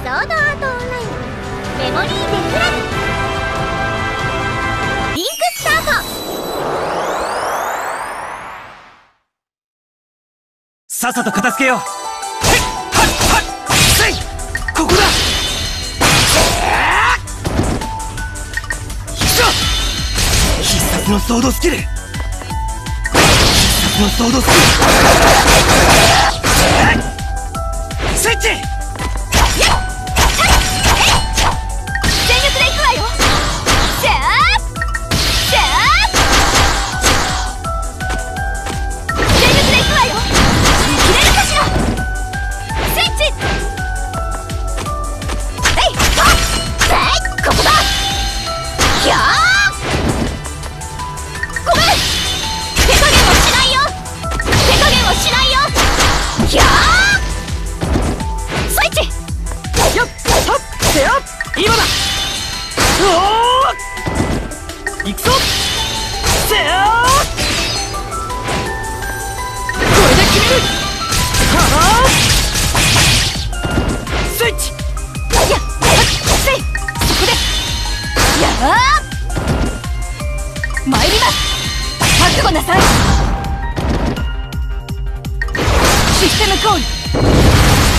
ソードアートオンラインメモリーデフラグリンクスタートさっさと片付けよう。はいはっはっせいここだ必殺のソードスキル必殺のソードスキルスイッチひゃーごめん手加減はしないよ手加減はしないよひゃースイッチよっはっせよ今だおお行くぞせよこれで決める。参ります。覚悟なさい。システムコール。